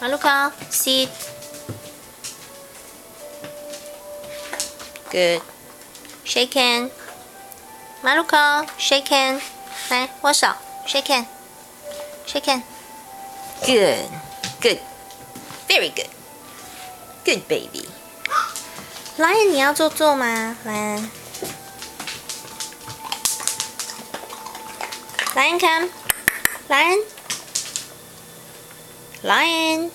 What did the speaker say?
Haluka, sit. Good. Shake hand. Maruko, shake hand. 来，握手，shake hand. Shake hand. Good. Good. Very good. Good baby. lion can lion 莱恩，你要做做吗？莱恩，莱恩，come，莱恩。Lion.